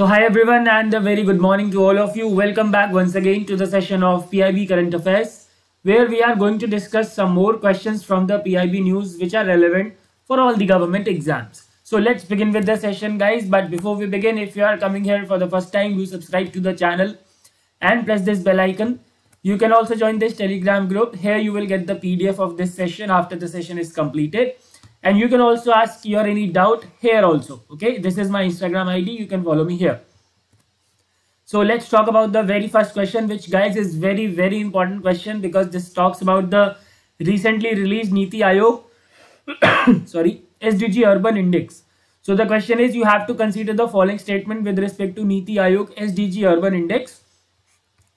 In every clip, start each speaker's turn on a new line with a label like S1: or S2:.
S1: So hi everyone and a very good morning to all of you. Welcome back once again to the session of PIB Current Affairs where we are going to discuss some more questions from the PIB news which are relevant for all the government exams. So let's begin with the session guys but before we begin if you are coming here for the first time do subscribe to the channel and press this bell icon. You can also join this telegram group. Here you will get the PDF of this session after the session is completed and you can also ask your any doubt here also okay? This is my instagram id you can follow me here. So let's talk about the very first question which guys is very very important question because this talks about the recently released niti aayog. Sorry sdg urban index. So the question is you have to consider the following statement with respect to niti aayog sdg urban index.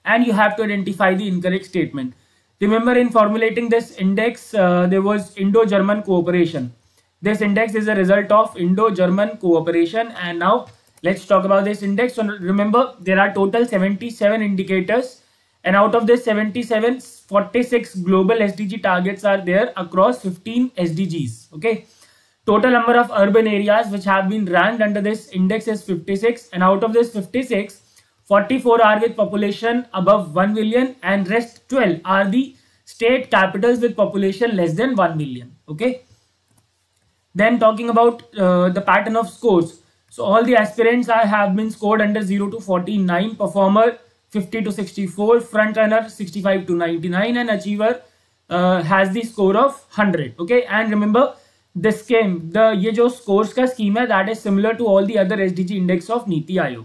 S1: And you have to identify the incorrect statement Remember in formulating this index, uh, there was Indo-German cooperation. This index is a result of Indo-German cooperation and now let's talk about this index. So remember there are total 77 indicators and out of this 77, 46 global SDG targets are there across 15 SDGs. Okay. Total number of urban areas which have been ranked under this index is 56 and out of this 56, 44 are with population above 1 million and rest 12 are the state capitals with population less than 1 million okay? Then talking about uh, the pattern of scores. So all the aspirants are, have been scored under 0 to 49 performer 50 to 64 front runner 65 to 99 and achiever uh, has the score of 100 okay? And remember this scheme the ye jo scores ka scheme hai that is similar to all the other sdg index of niti aayog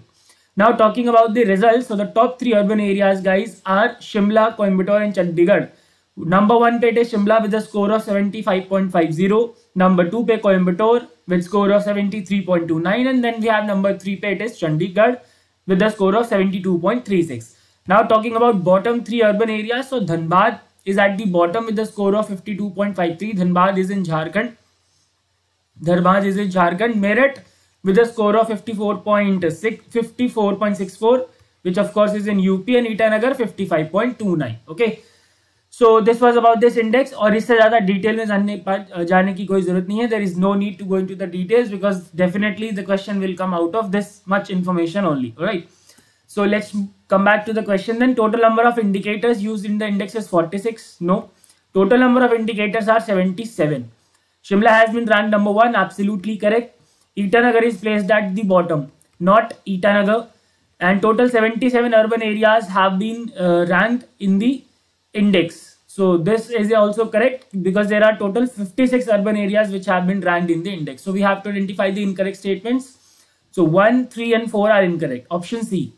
S1: now talking about the results, so the top three urban areas guys are Shimla, Coimbatore and Chandigarh. Number one pe is Shimla with a score of 75.50. Number two pe Coimbatore with score of 73.29 and then we have number three pe it is Chandigarh with a score of 72.36. Now talking about bottom three urban areas, so Dhanbad is at the bottom with a score of 52.53. Dhanbad is in Jharkhand. Dhanbad is in Jharkhand. Meerut with a score of 54.6 54.64 which of course is in UP and Itanagar 55.29 okay so this was about this index और इससे ज़्यादा detail में जानने जाने की कोई जरूरत नहीं है there is no need to go into the details because definitely the question will come out of this much information only alright so let's come back to the question then total number of indicators used in the index is 46 no total number of indicators are 77 Shimla has been ranked number one absolutely correct Itanagar is placed at the bottom, not Itanagar. And total 77 urban areas have been uh, ranked in the index. So this is also correct because there are total 56 urban areas which have been ranked in the index. So we have to identify the incorrect statements. So 1, 3 and 4 are incorrect. Option C.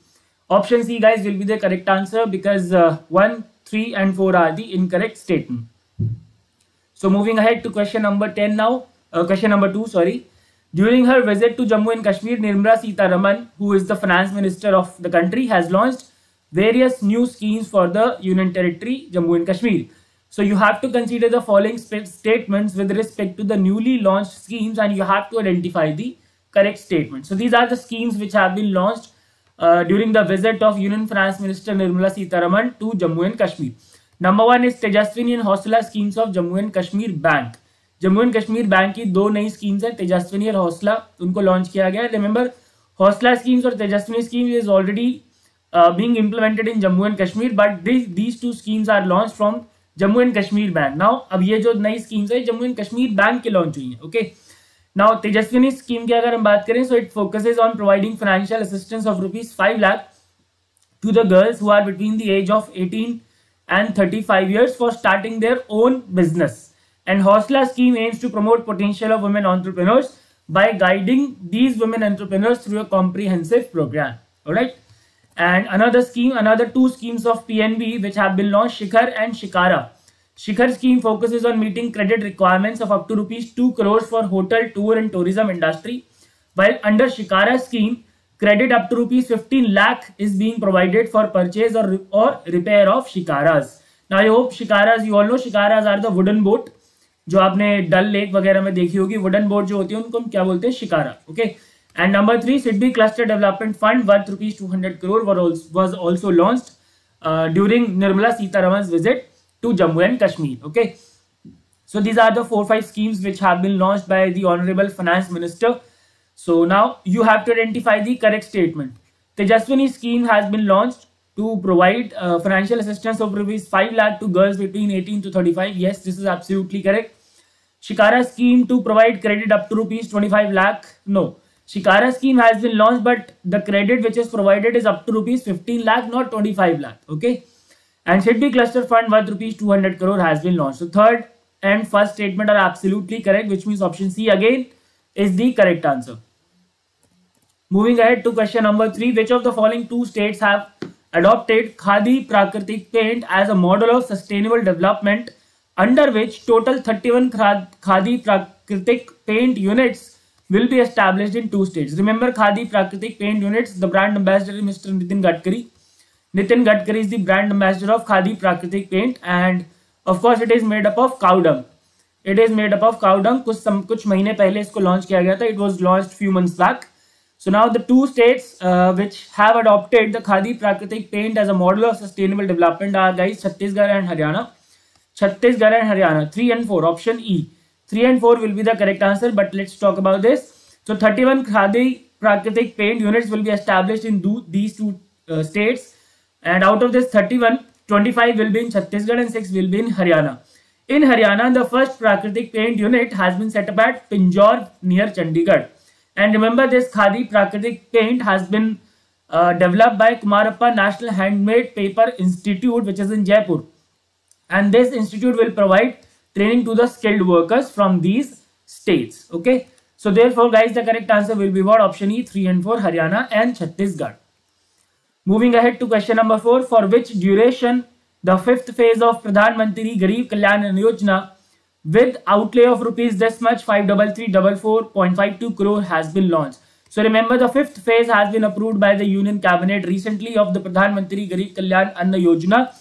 S1: Option C guys will be the correct answer because uh, 1, 3 and 4 are the incorrect statement. So moving ahead to question number 10 now. Uh, question number 2 sorry. During her visit to Jammu and Kashmir, Nirmala Sitharaman, who is the finance minister of the country, has launched various new schemes for the Union Territory, Jammu and Kashmir. So you have to consider the following statements with respect to the newly launched schemes and you have to identify the correct statement. So these are the schemes which have been launched uh, during the visit of Union Finance Minister Nirmala Sitharaman to Jammu and Kashmir. Number one is Tejaswini and Hosla schemes of Jammu and Kashmir Bank. Jammu and Kashmir bank की दो नई schemes है, तेजस्विनी और हौसला, उनको launch किया गया remember Hausla schemes और Tejaswini scheme is already being implemented in Jammu and Kashmir but these two schemes are launch from Jammu and Kashmir bank now अब ये जो नई स्कीम्स है, जम्मू एंड कश्मीर बैंक के लॉन्च हुई है ओके नाउ तेजस्विनी स्कीम की अगर हम बात करें so it focuses on providing financial assistance of rupees five lakh to the girls who are between the age of 18 and 35 years for starting their own business. And Hosla scheme aims to promote potential of women entrepreneurs by guiding these women entrepreneurs through a comprehensive program. All right. And another scheme, another two schemes of PNB which have been launched, Shikhar and Shikara. Shikhar scheme focuses on meeting credit requirements of up to rupees 2 crores for hotel, tour and tourism industry. While under Shikara scheme, credit up to rupees 15 lakh is being provided for purchase or, or repair of Shikaras. Now I hope Shikaras, you all know Shikaras are the wooden boat जो आपने डल lake वगैरह में देखी होगी wooden board जो होती है, उनको हम क्या बोलते हैं? Shikara okay and number three SIDBI cluster development fund worth rupees two hundred crore was also launch during Nirmala Sitharaman visit to Jammu and Kashmir okay so these are the four five schemes which है honourable finance minister so now you have to identify the correct statement Tejaswini scheme has been launch to provide financial assistance of rupees five lakh to girls between eighteen to thirty five yes this is absolutely correct Shikara scheme to provide credit up to rupees 25 lakh. No. Shikara scheme has been launched, but the credit which is provided is up to rupees 15 lakh, not 25 lakh. Okay. And SIDBI cluster fund worth rupees 200 crore has been launched. So third and first statement are absolutely correct, which means option C again is the correct answer. Moving ahead to question number three, which of the following two states have adopted Khadi Prakritik paint as a model of sustainable development under which total 31 Khadi Prakritik paint units will be established in two states. Remember Khadi Prakritik paint units, the brand ambassador is Mr. Nitin Gadkari. Nitin Gadkari is the brand ambassador of Khadi Prakritik paint and of course it is made up of cow dung. It is made up of cow dung. कुछ सम कुछ महीने पहले इसको launch किया गया था. It was launched few months back. So now the two states uh, which have adopted the Khadi Prakritik paint as a model of sustainable development are guys Chhattisgarh and Haryana. Chhattisgarh and Haryana three and four option E three and four will be the correct answer but let's talk about this so thirty one Khadi Prakritik paint unit will be establish in these two states and out of this thirty one twenty five will be in Chhattisgarh and six will be in Haryana. In Haryana the first Prakritik paint unit has been setup at Pinjore near Chandigarh and remember this Khadi Prakritik paint has been develop by Kumarappa national handmade paper institute which is in Jaipur And this institute will provide training to the skilled workers from these states. Okay. So therefore guys the correct answer will be what option E 3 and 4 Haryana and Chhattisgarh. Moving ahead to question number 4 for which duration the fifth phase of Pradhan Mantri Garib Kalyan Yojana with outlay of rupees this much 53344.52 crore has been launched. So remember the fifth phase has been approved by the Union Cabinet recently of the Pradhan Mantri Garib Kalyan Anna Yojana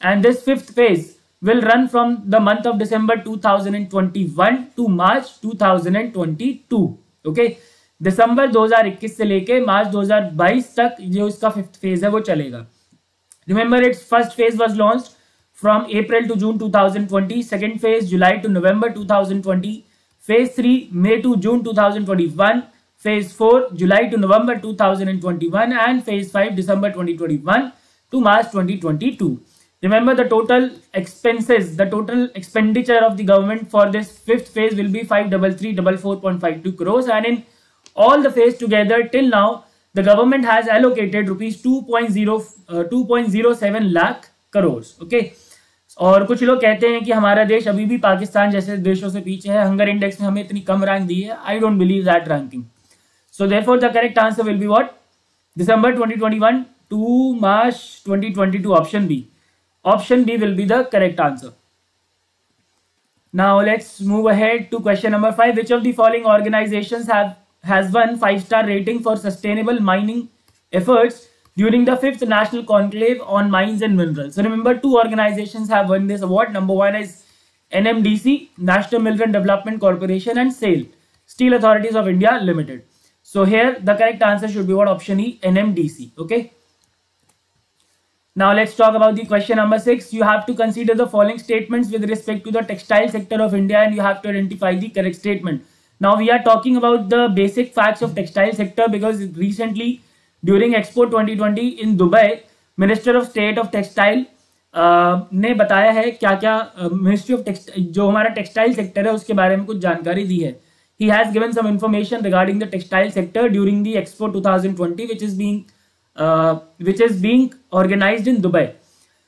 S1: and this fifth phase will run from the month of December 2021 to March 2022. Okay. दिसंबर 2021 से लेके मार्च 2022 तक जो इसका fifth phase है वो चलेगा remember it's first phase was launched from April to June 2020, second phase July to November 2020, phase 3 May to June 2021, phase 4 July to November 2021 and phase 5 December 2021 to March 2022. Remember the total expenses, the total expenditure of the government for this fifth phase will be 53344.52 crores and in all the phase together till now the government has allocated rupees 2.0 uh, 2.07 lakh crores okay और कुछ लोग कहते हैं कि हमारा देश अभी भी पाकिस्तान जैसे देशों से पीछे है हंगर इंडेक्स में हमें इतनी कम रैंक दी है I don't believe that ranking so there for the correct answer will be what December 2021 to March 2022 option B Option B will be the correct answer. Now let's move ahead to question number 5. Which of the following organizations have has won 5-star rating for sustainable mining efforts during the 5th National Conclave on Mines and Minerals? So remember two organizations have won this award. Number one is NMDC, National Mineral Development Corporation and SAIL, Steel Authorities of India Limited. So here the correct answer should be what option E, NMDC. Okay. Now let's talk about the question number six. You have to consider the following statements with respect to the textile sector of India and you have to identify the correct statement. Now we are talking about the basic facts of textile sector because recently during expo 2020 in Dubai minister of state of textile ने बताया है क्या क्या ministry of textile जो हमारा textile sector है उसके बारे में कुछ जानकारी दी है he has given some information regarding the textile sector during the expo 2020 which is being uh, which is being organized in Dubai.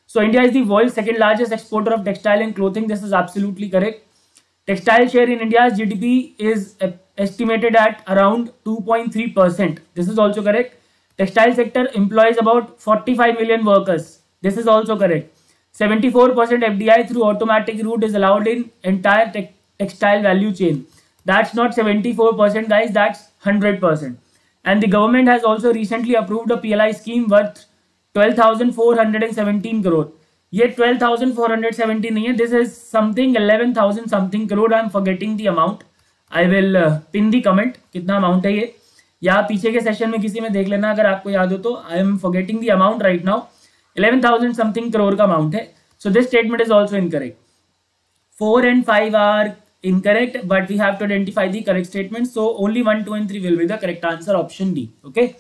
S1: So India is the world's second largest exporter of textile and clothing. This is absolutely correct. Textile share in India's GDP is estimated at around 2.3 percent. This is also correct. Textile sector employs about 45 million workers. This is also correct. 74% FDI through automatic route is allowed in entire te textile value chain. That's not 74% guys, that's 100%. And the government has also recently approved a PLI scheme worth 12,417 crore. ये 12,417 नहीं है this is something 11,000 something crore I am forgetting the amount I will pin the comment कितना amount है ये। या पीछे के session में किसी में देख लेना अगर आपको याद हो तो I am forgetting the amount right now eleven thousand something crore का अमाउंट है। So this statement is also incorrect four and five are incorrect, but we have to identify the correct statement. So only 1, 2 and 3 will be the correct answer, option D. Okay.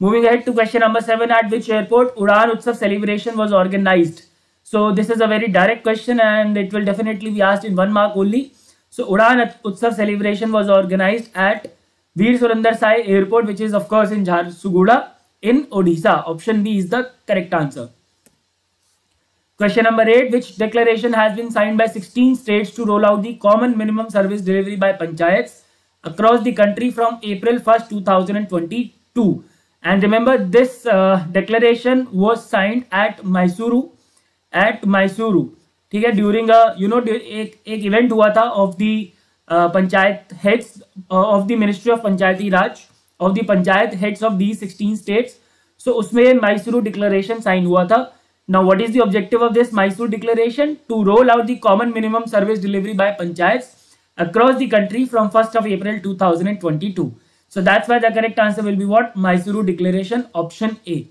S1: Moving ahead to question number 7, at which airport Udan Utsav celebration was organized? So this is a very direct question and it will definitely be asked in one mark only. So Udan Utsav celebration was organized at Veer Surendra Sai Airport, which is of course in Jharsuguda in Odisha. Option B is the correct answer. Question number 8. Which declaration has been signed by 16 states to roll out the common minimum service delivery by panchayats across the country from April 1st, 2022? And remember this uh, declaration was signed at Mysuru at Mysuru. ठीक है during you know एक एक event हुआ था of the panchayat heads of the ministry of Panchayati Raj of the panchayat heads of the sixteen states so उसमें Mysuru declaration sign हुआ था now, what is the objective of this Mysore declaration? To roll out the common minimum service delivery by panchayats across the country from 1st of April 2022. So that's why the correct answer will be what? Mysuru declaration option A.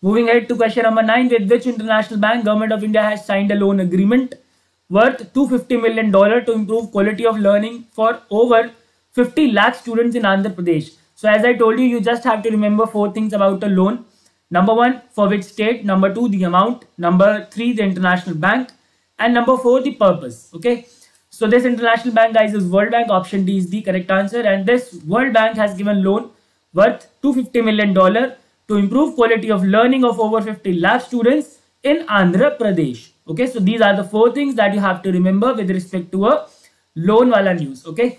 S1: Moving ahead to question number 9. With which international bank government of India has signed a loan agreement worth $250 million to improve quality of learning for over 50 lakh students in Andhra Pradesh. So as I told you, you just have to remember four things about a loan. Number one, for which state. Number two, the amount. Number three, the international bank. And number four, the purpose. Okay. So this international bank, guys, is World Bank. Option D is the correct answer. And this World Bank has given loan worth $250 million to improve quality of learning of over 50 lakh students in Andhra Pradesh. Okay. So these are the four things that you have to remember with respect to a loan wala news. Okay.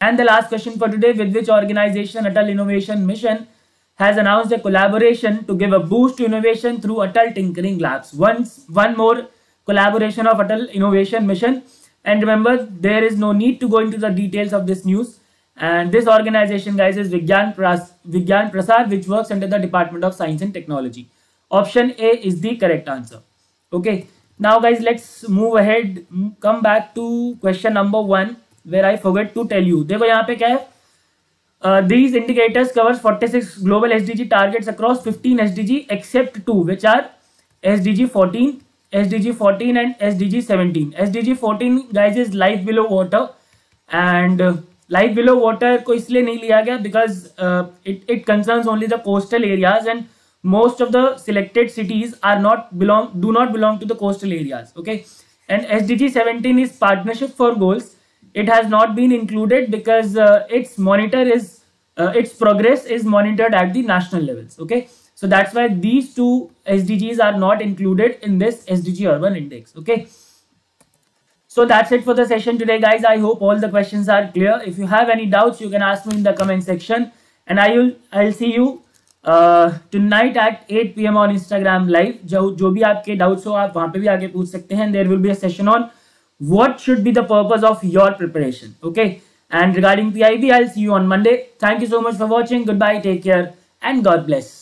S1: And the last question for today, with which organization Atal Innovation Mission has announced a collaboration to give a boost to innovation through Atal Tinkering Labs. Once, one more collaboration of Atal Innovation Mission. And remember, there is no need to go into the details of this news. And this organization, guys, is Vigyan, Pras Vigyan Prasar, which works under the Department of Science and Technology. Option A is the correct answer. Okay. Now, guys, let's move ahead. Come back to question number one, where I forgot to tell you. देखो यहाँ पे uh, these indicators covers 46 global SDG targets across 15 SDG except two which are SDG 14, SDG 14 and SDG 17. SDG 14 guys is life below water and uh, life below water को इसलिए नहीं लिया गया because uh, it, it concerns only the coastal areas and most of the selected cities are not belong do not belong to the coastal areas okay and SDG 17 is partnership for goals it has not been included because uh, its monitor is uh, its progress is monitored at the national levels okay? So that's why these two sdgs are not included in this sdg urban index okay? So that's it for the session today guys. I hope all the questions are clear. If you have any doubts you can ask me in the comment section. And i will i'll see you uh, tonight at 8 pm on instagram live. Jo jo bhi aapke doubts ho aap wahan pe bhi aage pooch sakte hain. There will be a session on what should be the purpose of your preparation okay? And regarding pib i'll see you on monday. Thank you so much for watching. Goodbye take care and god bless